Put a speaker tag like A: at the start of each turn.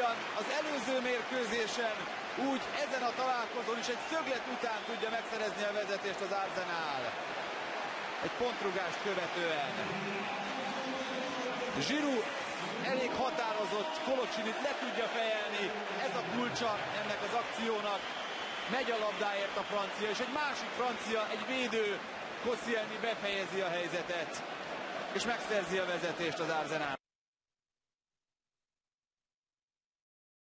A: ahogyan az előző mérkőzésen, úgy ezen a találkozón is egy szöglet után tudja megszerezni a vezetést az Arsenal. Egy pontrugást követően. Zsiru elég határozott, Kolocsinit le tudja fejelni, ez a kulcsa ennek az akciónak. Megy a labdáért a francia, és egy másik francia, egy védő, Koscielny befejezi a helyzetet, és megszerzi a vezetést az Arsenal.